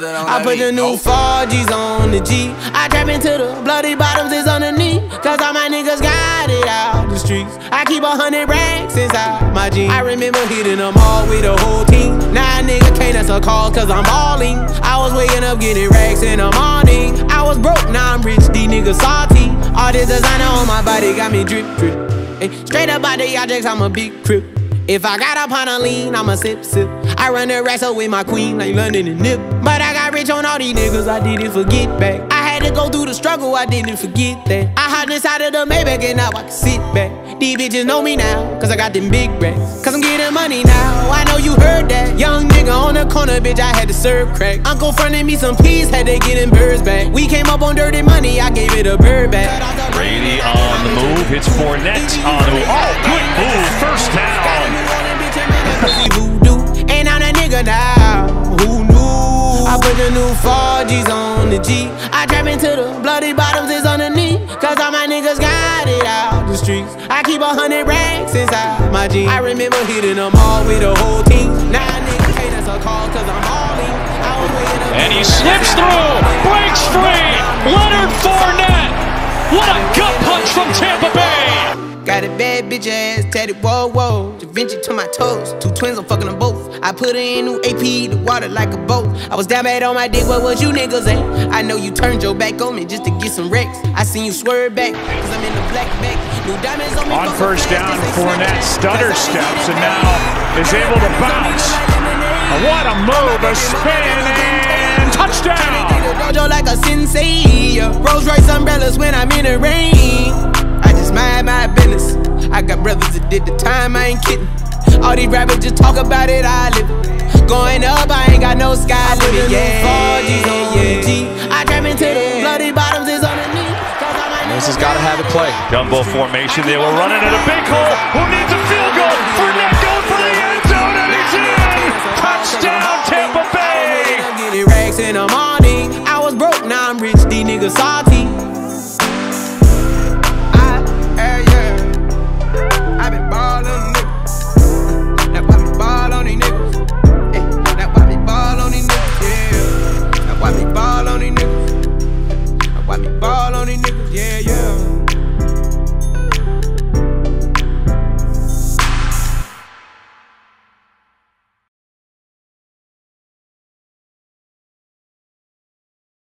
I put the new Forgis on the G. I trap into the bloody bottoms is underneath. Cause all my niggas got it out the streets. I keep a hundred racks inside my jeans. I remember hitting them all with the whole team. Now a nigga can't answer calls cause I'm balling. I was waking up getting racks in the morning. I was broke, now I'm rich, these niggas salty. All this designer on my body got me drip drip. Ay, straight up out the objects, I'm a big crip. If I got up on a lean, I'ma sip sip. I run the up with my queen like London and Nip. But I got rich on all these niggas, I didn't forget back. I had to go through the struggle, I didn't forget that. I hopped inside of the Maybach and now I can sit back. These bitches know me now, cause I got them big racks. Cause I'm getting money now, I know you heard that. Young nigga on the corner, bitch, I had to serve crack. Uncle fronted me some peas, had to get them birds back. We came up on dirty money, I gave it a bird back. Brady on the move, hits Fournette on who. Oh, good Forgis on the G. I trap into the bloody bottoms is underneath. Cause all my niggas got it out the streets. I keep a hundred racks inside my jeans. I remember hitting them all with the whole team. Now niggas answer calls cause I'm balling. I was waiting up. And he slips through, breaks free. Leonard Fournette. What a gut punch from Tampa Bay. Got a bad bitch ass tatted, whoa, whoa. Da Vinci to my toes. Two twins, I'm fucking them both. I put her in new AP, the water like a boat. I was down bad on my dick, what was you niggas at? I know you turned your back on me just to get some wrecks. I seen you swerve back, cause I'm in the black bag. New diamonds on me. On first down, Fournette stutter steps and now is able to bounce. Oh, what a move, a spin and touchdown. Dojo like a sensei. Rolls Royce umbrellas when I'm in the rain. Got brothers that did the time, I ain't kidding. All these rappers just talk about it, I live it. Going up, I ain't got no sky limit. Yeah, yeah, yeah. I trap into the bloody bottoms is on the knee. This has got to have a play. Jumbo formation. They were running at a big hole. Who needs a field goal? Fournette goes for the end zone and he's in. Touchdown, Tampa Bay. Getting racks in the morning. I was broke, now I'm rich. These niggas salty.